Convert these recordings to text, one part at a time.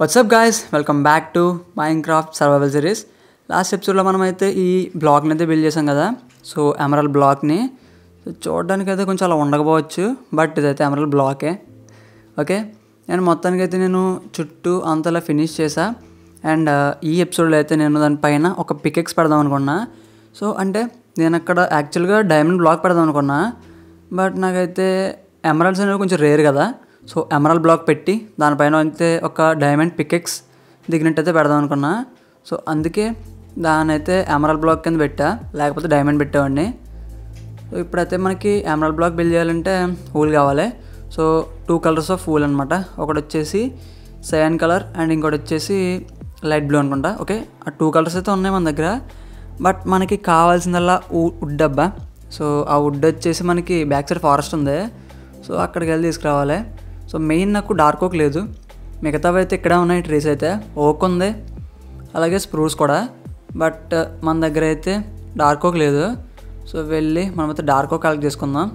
Whatsup guys welcome back to Minecraft survival series last ఎపిసోడ్లో మనమైతే ఈ బ్లాక్ని అయితే బిల్డ్ చేసాం కదా. సో ఎమరల్ బ్లాక్ని చూడడానికి అయితే కొంచెం అలా ఉండకపోవచ్చు బట్ ఇదైతే ఎమరల్ బ్లాకే ఓకే నేను మొత్తానికి అయితే నేను చుట్టూ అంతలా ఫినిష్ చేసా అండ్ ఈ ఎపిసోడ్లో అయితే నేను దానిపైన ఒక పికెక్స్ పెడదాం అనుకున్నా. సో అంటే నేను అక్కడ యాక్చువల్గా డైమండ్ బ్లాక్ పెడదాం అనుకున్నా. బట్ నాకైతే ఎమరల్స్ అనేవి కొంచెం రేర్ కదా. సో ఎమరల్ బ్లాక్ పెట్టి దానిపైన అయితే ఒక డైమండ్ పికెక్స్ దిగినట్టయితే పెడదాం అనుకున్నా. సో అందుకే దాని అయితే బ్లాక్ కింద పెట్టా. లేకపోతే డైమండ్ పెట్టేవాడిని. సో ఇప్పుడైతే మనకి ఎమరల్ బ్లాక్ బిల్డ్ చేయాలంటే హూల్ కావాలి. So two colours of wool అనమాట ఒకటి వచ్చేసి సయాన్ కలర్ అండ్ ఇంకోటి వచ్చేసి లైట్ బ్లూ అనుకుంటా. ఓకే ఆ టూ కలర్స్ అయితే ఉన్నాయి మన దగ్గర. బట్ మనకి కావాల్సిందల్లా వుడ్ డబ్బా. సో ఆ వుడ్ వచ్చేసి మనకి బ్యాక్ సైడ్ ఫారెస్ట్ ఉంది. సో అక్కడికి వెళ్ళి తీసుకురావాలి. సో మెయిన్ నాకు డార్క్ ఓక్ లేదు. మిగతావి అయితే ఇక్కడ ఉన్నాయి ట్రీస్ అయితే. ఓక్ ఉంది. అలాగే స్ప్రూస్ కూడా. బట్ మన దగ్గర అయితే డార్క్ ఓక్ లేదు. సో వెళ్ళి మనమైతే డార్క్ ఓక్ కలెక్ట్ చేసుకుందాం.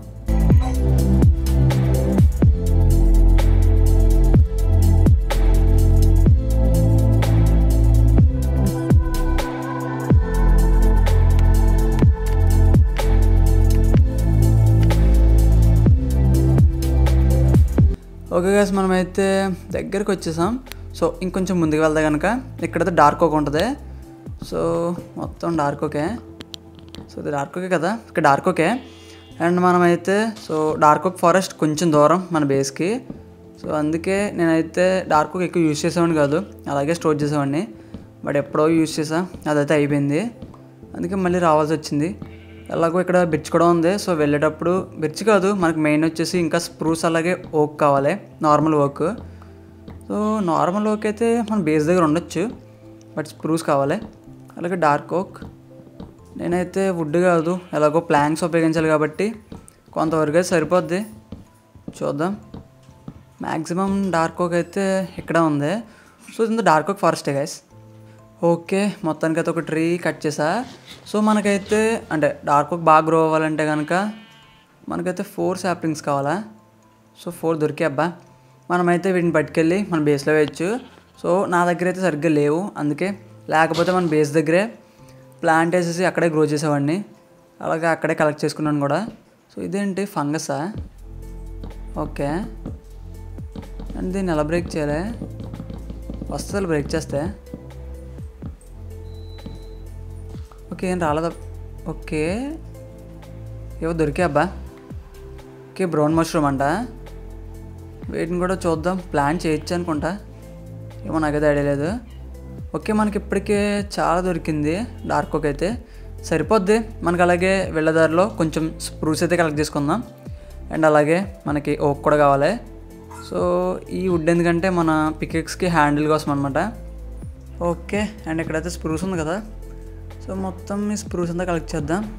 ఓకే గ్యాస్ మనమైతే దగ్గరికి వచ్చేసాం సో ఇంకొంచెం ముందుకు వెళ్తే కనుక ఇక్కడైతే డార్క్ ఒక ఉంటుంది. సో మొత్తం డార్క్ ఓకే సో ఇది డార్క్ ఓకే కదా? ఇక్కడ డార్క్ ఓకే అండ్ మనమైతే సో డార్క్ ఓక్ ఫారెస్ట్ కొంచెం దూరం మన బేస్కి సో అందుకే నేనైతే డార్క్ ఓక్ ఎక్కువ యూజ్ చేసేవాడిని కాదు. అలాగే స్టోర్ చేసేవాడిని. బట్ ఎప్పుడో యూజ్ చేసా. అదైతే అయిపోయింది. అందుకే మళ్ళీ రావాల్సి వచ్చింది. ఎలాగో ఇక్కడ బిర్చ్ కూడా ఉంది. సో వెళ్ళేటప్పుడు బిర్చ్ కాదు మనకు మెయిన్ వచ్చేసి ఇంకా స్ప్రూస్ అలాగే ఓక్ కావాలి. నార్మల్ ఓక్ సో నార్మల్ ఓక్ అయితే మన బేస్ దగ్గర ఉండొచ్చు. బట్ స్ప్రూస్ కావాలి. అలాగే డార్క్ ఓక్ నేనైతే వుడ్ కాదు ఎలాగో ప్లాంక్స్ ఉపయోగించాలి కాబట్టి కొంతవరకు అయితే సరిపోద్ది. చూద్దాం. మ్యాక్సిమం డార్క్ ఓక్ అయితే ఇక్కడ ఉంది. సో ఇది డార్క్ ఓక్ ఫారెస్టే గైస్ ఓకే మొత్తానికి అయితే ఒక ట్రీ కట్ చేసా. సో మనకైతే అంటే డార్క్ ఓక్ బాగా గ్రో అవ్వాలంటే కనుక మనకైతే ఫోర్ సాప్లింగ్స్ కావాలా? సో ఫోర్ దొరికే అబ్బా. మనమైతే వీటిని పట్టుకెళ్ళి మన బేస్లో వేయచ్చు. సో నా దగ్గర అయితే సరిగ్గా లేవు. అందుకే లేకపోతే మన బేస్ దగ్గరే ప్లాంట్ వేసేసి అక్కడే గ్రో చేసేవాడిని. అలాగే అక్కడే కలెక్ట్ చేసుకున్నాను కూడా. సో ఇదేంటి? ఫంగసా? ఓకే. అండ్ దీన్ని ఎలా బ్రేక్ చేయాలి? వస్తుంది బ్రేక్ చేస్తే? ఓకే ఏం రాలేదా? ఓకే. ఏవో దొరికా అబ్బా. ఓకే బ్రౌన్ మష్రూమ్ అంట. వీటిని కూడా చూద్దాం ప్లాన్ చేయొచ్చు అనుకుంటా. ఏమో నాకైతే ఐడియా లేదు. ఓకే మనకి ఇప్పటికే చాలా దొరికింది డార్క్ ఓక్ అయితే. సరిపోద్ది మనకి అలాగే వెళ్ళదారిలో కొంచెం స్ప్రూస్ అయితే కలెక్ట్ చేసుకుందాం. అండ్ అలాగే మనకి ఓక్ కూడా కావాలి. సో ఈ వుడ్ ఎందుకంటే మన పికెక్స్కి హ్యాండిల్ కోసం అనమాట ఓకే అండ్ ఇక్కడైతే స్ప్రూస్ ఉంది కదా. సో మొత్తం ఈ స్క్రూస్ అంతా కలెక్ట్ చేద్దాం.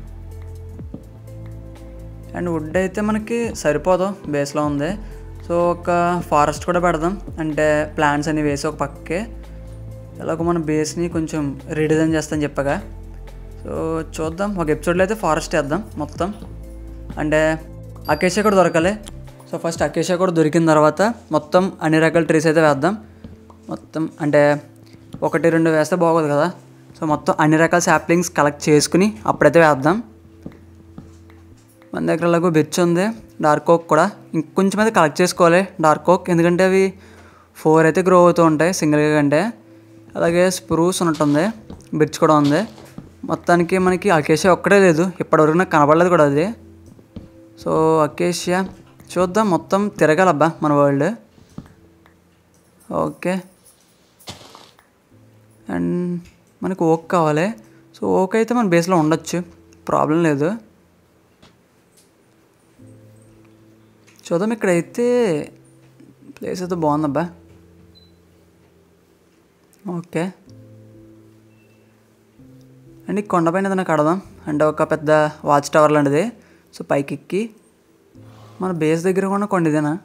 అండ్ వుడ్ అయితే మనకి సరిపోదు బేస్లో ఉంది. సో ఒక ఫారెస్ట్ కూడా పెడదాం. అంటే ప్లాంట్స్ అన్ని వేసి ఒక పక్కకే ఎలాగో మన బేస్ని కొంచెం రీడిజైన్ చేస్తాను చెప్పగా. సో చూద్దాం. ఒక ఎపిసోడ్లో అయితే ఫారెస్ట్ వేద్దాం మొత్తం. అంటే అకేషియా కూడా దొరకాలి. సో ఫస్ట్ అకేషియా కూడా దొరికిన తర్వాత మొత్తం అన్ని రకాల ట్రీస్ అయితే వేద్దాం. మొత్తం అంటే ఒకటి రెండు వేస్తే బాగోదు కదా. సో మొత్తం అన్ని రకాల శాప్లింగ్స్ కలెక్ట్ చేసుకుని అప్పుడైతే వేద్దాం. మన దగ్గర అలాగో బెచ్ ఉంది డార్క్ ఓక్ కూడా. ఇంకొంచెం అయితే కలెక్ట్ చేసుకోవాలి డార్క్ ఓక్ ఎందుకంటే అవి ఫోర్ అయితే గ్రో అవుతూ ఉంటాయి సింగిల్గా కంటే. అలాగే స్ప్రూస్ ఉన్నట్టుంది బిర్చ్ కూడా ఉంది. మొత్తానికి మనకి అకేషియా ఒక్కడే లేదు ఇప్పటివరకు నాకు కనబడలేదు కూడా అది. సో అకేషియా చూద్దాం మొత్తం తిరగాలబ్బా మన వరల్డ్ ఓకే. అండ్ మనకు ఓక్ కావాలి. సో ఓక్ అయితే మన బేస్లో ఉండొచ్చు. ప్రాబ్లం లేదు. చూద్దాం ఇక్కడైతే ప్లేస్ అయితే బాగుందబ్బా. ఓకే అండ్ ఈ కొండపైన ఏదైనా కడదాం. అంటే ఒక పెద్ద వాచ్ టవర్ లాంటిది. సో పైకి ఎక్కి మన బేస్ దగ్గర కూడా కొండ ఇదేనా?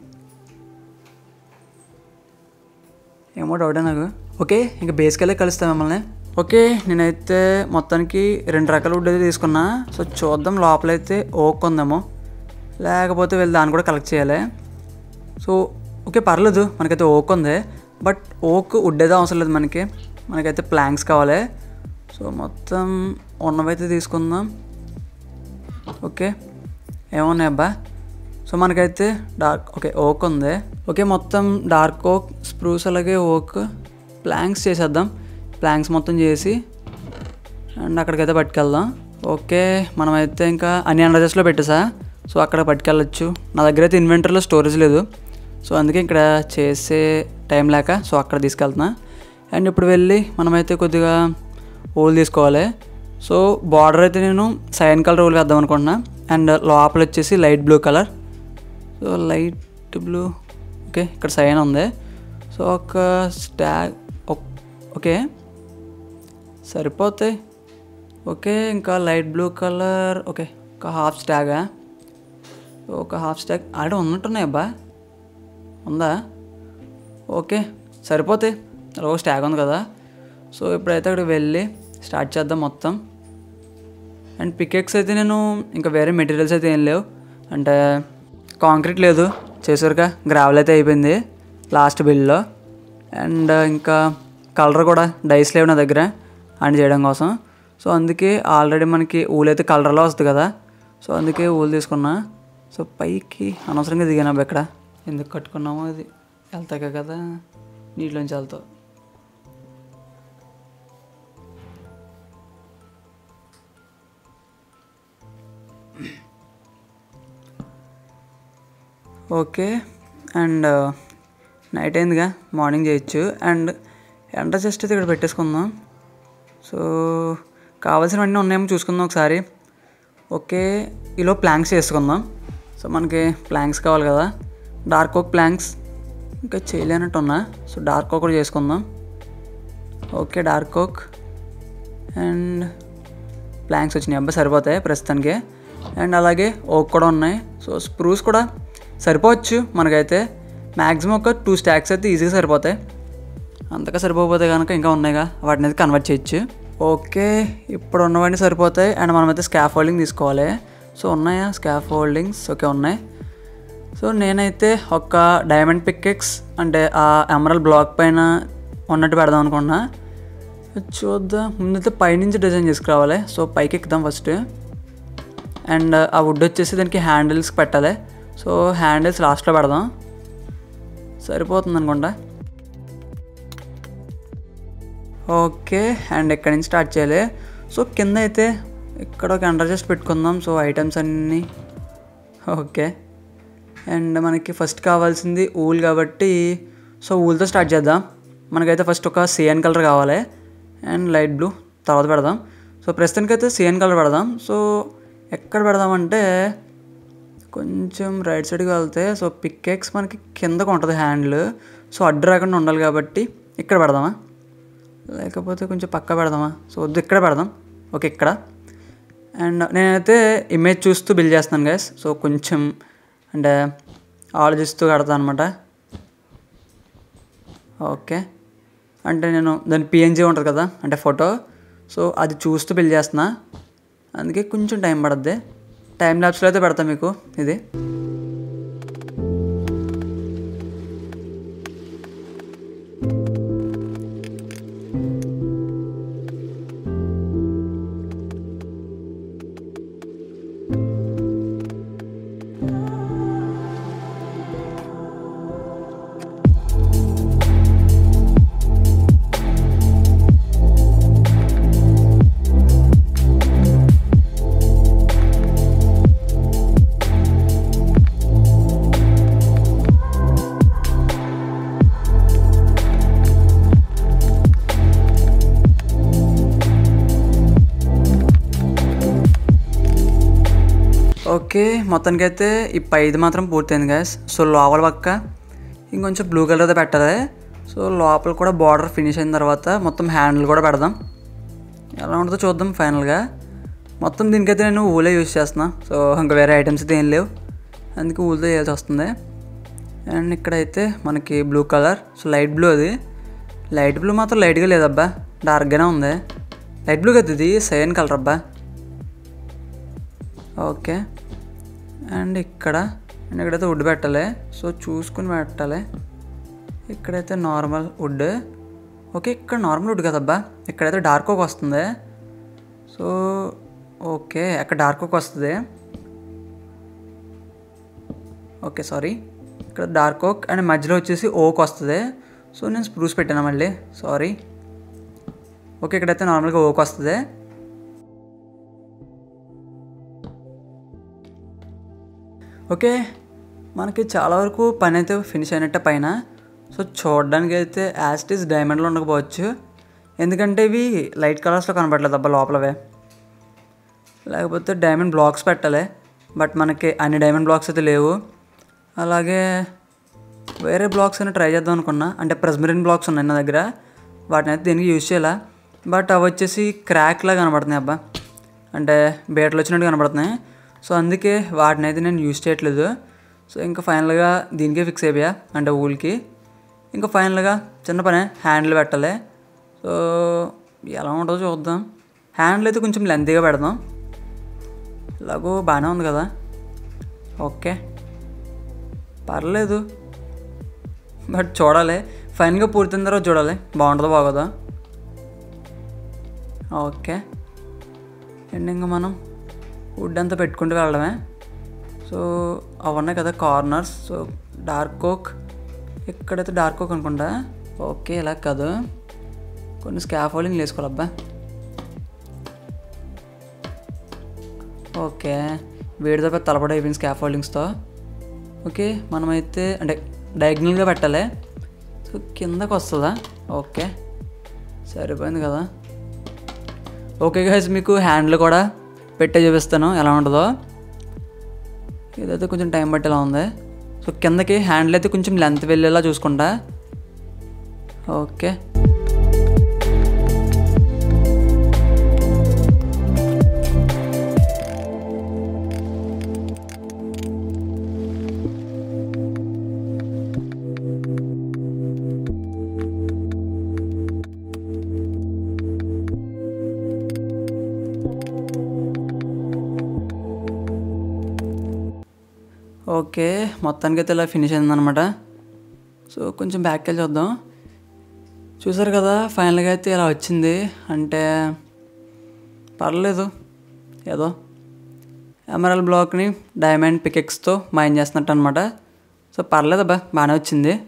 ఏమో డౌటే నాకు. ఓకే ఇంకా బేస్కి వెళ్ళి కలుస్తాం మిమ్మల్ని. ఓకే నేనైతే మొత్తానికి రెండు రకాల వుడ్ అయితే తీసుకున్నా. సో చూద్దాం లోపలైతే ఓక్ ఉందేమో. లేకపోతే వెళ్ళి దాన్ని కూడా కలెక్ట్ చేయాలి. సో ఓకే పర్లేదు మనకైతే ఓక్ ఉంది. బట్ ఓక్ వుడ్ అయితే అవసరం లేదు మనకి. మనకైతే ప్లాంక్స్ కావాలి. సో మొత్తం ఉన్నవైతే తీసుకుందాం. ఓకే ఏమున్నాయి అబ్బా? సో మనకైతే డార్క్ ఓకే ఓక్ ఉంది. ఓకే మొత్తం డార్క్ ఓక్ స్ప్రూస్ అలాగే ఓక్ ప్లాంక్స్ చేసేద్దాం. ప్లాంక్స్ మొత్తం చేసి. అండ్ అక్కడికైతే పట్టుకెళ్దాం. ఓకే మనమైతే ఇంకా అన్ని అండర్జెస్లో పెట్టేసా. సో అక్కడ పట్టుకెళ్ళచ్చు. నా దగ్గర అయితే ఇన్వెంటర్లో స్టోరేజ్ లేదు. సో అందుకే ఇక్కడ చేసే టైం లేక సో అక్కడ తీసుకెళ్తున్నా. అండ్ ఇప్పుడు వెళ్ళి మనమైతే కొద్దిగా ఓల్ తీసుకోవాలి. సో బార్డర్ అయితే నేను సైన్ కలర్ ఓల్ వేద్దాం అనుకుంటున్నా. అండ్ లోపల వచ్చేసి light blue colour so light blue okay ఇక్కడ సైన్ ఉంది. సో ఒక స్టాగ్ ఓకే సరిపోతాయి ఓకే ఇంకా లైట్ బ్లూ కలర్ ఓకే ఒక హాఫ్ స్టాగా. ఒక హాఫ్ స్టాగ్ ఆడ ఉన్నట్టున్నాయి అబ్బా. ఉందా? ఓకే సరిపోతాయి అలా ఒక స్టాగ్ ఉంది కదా. సో ఇప్పుడైతే అక్కడికి వెళ్ళి స్టార్ట్ చేద్దాం మొత్తం. అండ్ పికెక్స్ అయితే నేను ఇంకా వేరే మెటీరియల్స్ అయితే ఏం లేవు. అంటే కాంక్రీట్ లేదు చేసారుగా గ్రావెల్ అయితే అయిపోయింది లాస్ట్ బిల్లో అండ్ ఇంకా కలర్ కూడా డైస్ లేవు నా దగ్గర. అండ్ చేయడం కోసం. సో అందుకే ఆల్రెడీ మనకి ఊలు అయితే కలర్లో వస్తుంది కదా. సో అందుకే ఊలు తీసుకున్నా. సో పైకి అనవసరంగా దిగాను అబ్బా ఇక్కడ. ఎందుకు కట్టుకున్నామో అది. వెళ్తాక కదా. నీటిలోంచి వెళ్తావు. ఓకే. అండ్ నైట్ అయిందిగా. మార్నింగ్ చేయొచ్చు. అండ్ ఎండ జస్ట్ అయితే ఇక్కడ పెట్టేసుకుందాం. సో కావాల్సినవన్నీ ఉన్నాయేమో చూసుకుందాం ఒకసారి. ఓకే ఈలో ప్లాంక్స్ చేసుకుందాం. సో మనకి ప్లాంక్స్ కావాలి కదా. డార్క్ ఓక్ ప్లాంక్స్. ఇంకా చేయలేనట్టు ఉన్నా సో డార్క్ ఓక్ కూడా చేసుకుందాం. Okay dark oak. And planks వచ్చినాయి. అబ్బాయి సరిపోతాయి ప్రస్తుతానికి. అండ్ అలాగే ఓక్ కూడా ఉన్నాయి. సో స్ప్రూస్ కూడా సరిపోవచ్చు మనకైతే. మ్యాక్సిమం ఒక టూ స్టాక్స్ అయితే ఈజీగా సరిపోతాయి. అంతగా సరిపోతే కనుక ఇంకా ఉన్నాయిగా. వాటిని అయితే కన్వర్ట్ చేయొచ్చు. ఓకే ఇప్పుడు ఉన్నవన్నీ సరిపోతాయి. అండ్ మనమైతే స్కాఫ్ హోల్డింగ్ తీసుకోవాలి. సో ఉన్నాయా? స్కాఫ్ హోల్డింగ్స్ ఓకే ఉన్నాయి. సో నేనైతే ఒక డైమండ్ పిక్కెక్స్ అంటే ఆ ఎమరల్ బ్లాక్ పైన ఉన్నట్టు పెడదాం అనుకున్నా. చూద్దాం. ముందైతే పైనుంచి డిజైన్ చేసుకురావాలి. సో పైకి ఎక్కుదాం ఫస్ట్ అండ్ ఆ వుడ్ వచ్చేసి దానికి హ్యాండిల్స్ పెట్టాలి. సో హ్యాండిల్స్ లాస్ట్లో పెడదాం. సరిపోతుంది అనుకుంటా. ఓకే అండ్ ఎక్కడి నుంచి స్టార్ట్ చేయాలి? సో కింద అయితే ఇక్కడ ఒక అండర్ జస్ట్ పెట్టుకుందాం. సో ఐటమ్స్ అన్నీ. ఓకే అండ్ మనకి ఫస్ట్ కావాల్సింది ఊల్ కాబట్టి సో ఊల్తో స్టార్ట్ చేద్దాం. మనకైతే ఫస్ట్ ఒక సిఎన్ కలర్ కావాలి. అండ్ లైట్ బ్లూ తర్వాత పెడదాం. సో ప్రస్తుతానికైతే సిఎన్ కలర్ పెడదాం. సో ఎక్కడ పెడదామంటే కొంచెం రైట్ సైడ్కి వెళ్తే సో పిక్కెక్స్ మనకి కిందకు ఉంటుంది హ్యాండిల్ సో అడ్డు రాకుండా ఉండాలి కాబట్టి ఇక్కడ పెడదామా? లేకపోతే కొంచెం పక్క పెడదామా? సో వద్దు ఇక్కడ పెడదాం. ఓకే ఇక్కడ. అండ్ నేనైతే ఇమేజ్ చూస్తూ బిల్డ్ చేస్తున్నాను గైస్ సో కొంచెం అంటే ఆలోచిస్తూ కడతాను అనమాట ఓకే. అంటే నేను దాని పిఎన్జీ ఉంటుంది కదా అంటే ఫోటో సో అది చూస్తూ బిల్డ్ చేస్తున్నా. అందుకే కొంచెం టైం పడుద్ది. టైం ల్యాబ్స్లో అయితే పెడతా మీకు ఇది. మొత్తానికి అయితే ఈ పైది మాత్రం పూర్తయింది గ్యాస్ సో లోపల పక్క ఇంకొంచెం బ్లూ కలర్ పెట్టాలి. సో లోపల కూడా బార్డర్ ఫినిష్ అయిన తర్వాత మొత్తం హ్యాండిల్ కూడా పెడదాం. ఎలా ఉంటుందో చూద్దాం ఫైనల్గా మొత్తం దీనికైతే నేను ఊలే యూజ్ చేస్తున్నా. సో ఇంకా వేరే ఐటమ్స్ అయితే ఏం లేవు. అందుకే ఊళ్ళతో చేయాల్సి వస్తుంది. అండ్ ఇక్కడైతే మనకి blue colour so light blue అది. లైట్ బ్లూ మాత్రం లైట్గా లేదబ్బా. డార్క్గానే ఉంది. లైట్ బ్లూ కదా ఇది? సైన్ కలర్ అబ్బా. ఓకే అండ్ ఇక్కడ అండ్ ఇక్కడైతే వుడ్ పెట్టాలి. సో చూసుకుని పెట్టాలి. ఇక్కడైతే నార్మల్ వుడ్. ఓకే ఇక్కడ నార్మల్ వుడ్ కదబ్బా. ఇక్కడైతే డార్క్ ఒక వస్తుంది. సో ఓకే అక్కడ డార్క్ ఒక వస్తుంది. Okay sorry. ఇక్కడ డార్క్ ఓక్ అండ్ మధ్యలో వచ్చేసి ఓక్ వస్తుంది. సో నేను స్ప్రూస్ పెట్టాను మళ్ళీ? సారీ. ఓకే ఇక్కడైతే నార్మల్గా ఓక్ వస్తుంది. ఓకే మనకి చాలా వరకు పని అయితే ఫినిష్ అయినట్టే పైన. సో చూడడానికి అయితే యాస్టిస్ డైమండ్లో ఉండకపోవచ్చు. ఎందుకంటే ఇవి లైట్ కలర్స్లో కనపడలేదు అబ్బా లోపలవే. లేకపోతే డైమండ్ బ్లాక్స్ పెట్టాలి. బట్ మనకి అన్ని డైమండ్ బ్లాక్స్ అయితే లేవు. అలాగే వేరే బ్లాక్స్ అయినా ట్రై చేద్దాం అనుకున్నా. అంటే ప్రెస్మరిన్ బ్లాక్స్ ఉన్నాయి నా దగ్గర. వాటిని అయితే దీనికి యూజ్ చేయాల? బట్ అవి వచ్చేసి క్రాక్లా కనబడుతున్నాయి అబ్బా. అంటే బేటలు వచ్చినట్టు కనబడుతున్నాయి. సో అందుకే వాటిని అయితే నేను యూజ్ చేయట్లేదు. సో ఇంకా ఫైనల్గా దీనికే ఫిక్స్ అయిపోయా అంటే ఊళ్ళకి ఇంకా ఫైనల్గా చిన్న పనే హ్యాండిల్ పెట్టాలి. సో ఎలా ఉంటుందో చూద్దాం. హ్యాండిల్ అయితే కొంచెం లెంతీగా పెడదాం. ఇలాగో బాగానే ఉంది కదా. ఓకే. పర్లేదు. బట్ చూడాలి. ఫైన్గా పూర్తయిన తర్వాత చూడాలి. బాగుంటుందో బాగోదా. ఓకే. అండ్ ఇంకా మనం వుడ్ అంతా పెట్టుకుంటూ వెళ్ళడమే. సో అవన్నీ కదా కార్నర్స్. సో డార్క్ ఓక్ ఇక్కడైతే డార్క్ ఓక్ అనుకుంటా? ఓకే ఇలా కాదు. కొన్ని స్కాఫోల్డింగ్ వేసుకోవాలబ్బా. ఓకే. వేడితో పెద్ద తలపడి అయిపోయింది స్కాఫోల్డింగ్స్తో. ఓకే మనమైతే అంటే డయాగ్నల్గా పెట్టాలి. సో కిందకు వస్తుందా? ఓకే. సరిపోయింది కదా. ఓకే గైస్ మీకు హ్యాండిల్ కూడా పెట్టే చూపిస్తాను. ఎలా ఉంటుందో. ఇదైతే కొంచెం టైం పట్టేలా ఉంది. సో కిందకి హ్యాండిల్ అయితే కొంచెం లెంత్ వెళ్ళేలా చూసుకుంటా. ఓకే ఓకే మొత్తానికి అయితే ఇలా ఫినిష్ అయిందనమాట సో కొంచెం బ్యాక్ వెళ్ళి చూద్దాం. చూసారు కదా ఫైనల్గా అయితే ఇలా వచ్చింది. అంటే పర్లేదు. ఏదో ఎమరల్ బ్లాక్ని డైమండ్ పికెక్స్తో మైన్ చేస్తున్నట్టు అనమాట సో పర్లేదు అబ్బా బాగానే వచ్చింది.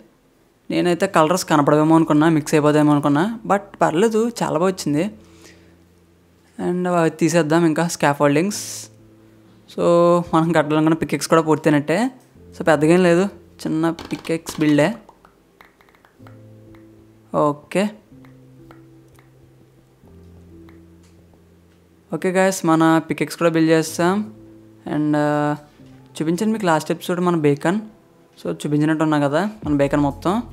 నేనైతే కలర్స్ కనపడవేమో అనుకున్నా మిక్స్ అయిపోదేమో అనుకున్నా. బట్ పర్లేదు చాలా బాగా వచ్చింది. అండ్ తీసేద్దాం ఇంకా స్కాఫోల్డింగ్స్ సో మనం కట్టాలనుకున్న పికెక్స్ కూడా పూర్తయినట్టే. సో పెద్దగా ఏం లేదు. చిన్న పికెక్స్ బిల్డే ఓకే. ఓకే గాయస్ మన పికెక్స్ కూడా బిల్డ్ చేస్తాం. అండ్ చూపించండి మీకు లాస్ట్ ఎపిసోడ్ మన బేకన్ సో చూపించినట్టు ఉన్నా కదా మన బేకన్ మొత్తం.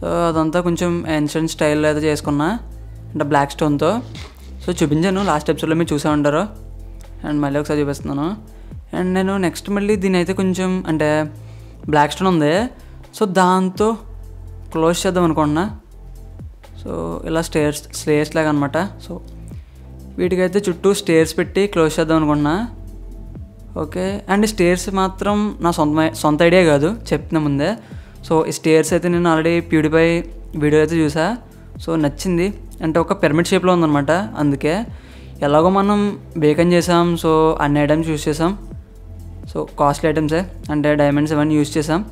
సో అదంతా కొంచెం ఎన్షియంట్ స్టైల్లో అయితే చేసుకున్నా. అంటే బ్లాక్ స్టోన్తో సో చూపించాను లాస్ట్ ఎపిసోడ్లో మీరు చూసే ఉంటారు. అండ్ మళ్ళీ ఒకసారి చూపిస్తున్నాను. అండ్ నేను నెక్స్ట్ మళ్ళీ దీని అయితే కొంచెం అంటే బ్లాక్ స్టోన్ ఉంది. సో దాంతో క్లోజ్ చేద్దాం అనుకున్నా సో ఇలా స్టేర్స్ స్టేర్స్ లాగా అనమాట సో వీటికైతే చుట్టూ స్టేర్స్ పెట్టి క్లోజ్ చేద్దాం అనుకున్నా ఓకే. అండ్ స్టేర్స్ మాత్రం నా సొంత సొంత ఐడియా కాదు చెప్తున్నా ముందే. సో ఈ స్టేర్స్ అయితే నేను ఆల్రెడీ ప్యూడిఫై వీడియో అయితే చూసా. సో నచ్చింది. అంటే ఒక పిరమిడ్ షేప్లో ఉందన్నమాట అందుకే. ఎలాగో మనం బేకన్ చేసాం సో అన్ని ఐటమ్స్ యూస్ చేసాం. సో కాస్ట్లీ ఐటమ్సే అంటే డైమండ్స్ ఇవన్నీ యూస్ చేసాం.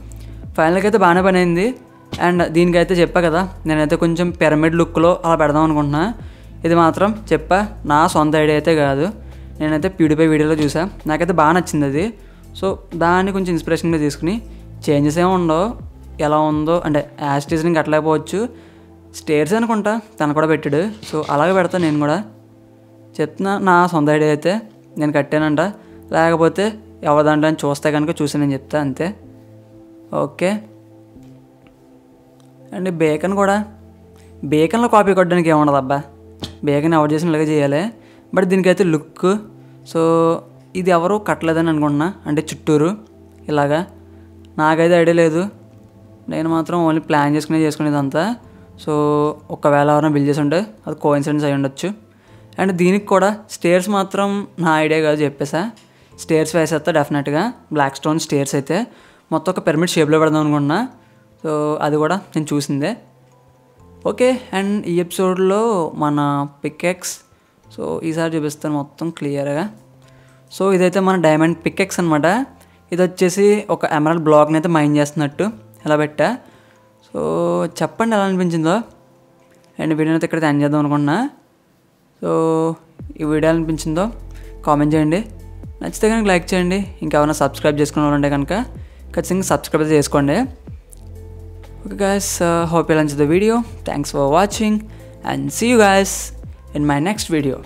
ఫైనల్గా అయితే బాగానే పని అయింది. అండ్ దీనికైతే చెప్పా కదా నేనైతే కొంచెం పిరమిడ్ లుక్లో అలా పెడదాం అనుకుంటున్నా. ఇది మాత్రం చెప్పా నా సొంత ఐడియా అయితే కాదు. నేనైతే ప్యూడిఫై వీడియోలో చూసా. నాకైతే బాగా నచ్చింది అది. సో దాన్ని కొంచెం ఇన్స్పిరేషన్గా తీసుకుని చేంజెస్ ఏమి ఉండవు. ఎలా ఉందో అంటే యాస్టీస్ని కట్టలేకపోవచ్చు. స్టేర్స్ అనుకుంటా తను కూడా పెట్టాడు. సో అలాగే పెడతా నేను కూడా. చెప్తున్నా నా సొంత ఐడియా అయితే నేను కట్టానంట. లేకపోతే ఎవరిదంట అని చూస్తే కనుక చూసి నేను చెప్తా అంతే. ఓకే. అండ్ బేకన్ కూడా. బేకన్లో కాపీ కొట్టడానికి ఏముండదు అబ్బా. బేకన్ ఎవరు చేసిన ఇలాగే చేయాలి. బట్ దీనికైతే లుక్. సో ఇది ఎవరు కట్టలేదని అనుకుంటున్నా. అంటే చుట్టూరు. ఇలాగా. నాకైతే ఐడియా లేదు. నేను మాత్రం ఓన్లీ ప్లాన్ చేసుకునే చేసుకునేదంతా. సో ఒకవేళ ఎవరైనా బిల్ చేసి ఉంటే అది కోఇన్సిడెన్స్ అయి ఉండొచ్చు. అండ్ దీనికి కూడా స్టేర్స్ మాత్రం నా ఐడియా కాదు చెప్పేసా. స్టేర్స్ వేసేస్తా డెఫినెట్గా. బ్లాక్ స్టోన్ స్టేర్స్ అయితే. మొత్తం ఒక పిరమిడ్ షేప్లో పెడదాం అనుకుంటున్నా సో అది కూడా నేను చూసిందే. ఓకే అండ్ ఈ ఎపిసోడ్లో మన పిక్ఎక్స్ సో ఈసారి చూపిస్తాను మొత్తం క్లియర్గా. సో ఇదైతే మన డైమండ్ పిక్ఎక్స్ అనమాట ఇది వచ్చేసి ఒక ఎమరల్ బ్లాక్ని అయితే మైండ్ చేస్తున్నట్టు. ఇలా పెట్టా? సో చెప్పండి ఎలా అనిపించిందో. అండ్ వీడియోని అయితే ఇక్కడ ఎండ్ చేద్దాం అనుకున్నా. సో ఈ వీడియో అనిపించిందో కామెంట్ చేయండి. నచ్చితే కనుక లైక్ చేయండి. ఇంకేమైనా సబ్స్క్రైబ్ చేసుకుని వాళ్ళు ఉంటే కనుక ఖచ్చితంగా సబ్స్క్రైబ్ చేసుకోండి. ఓకే గాయస్ హోప్ ఎలా the video thanks for watching and see you guys in my next video